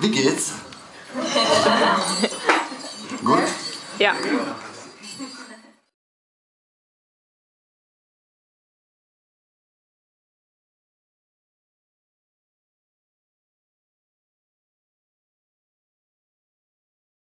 Wie geht's? Gut? Ja.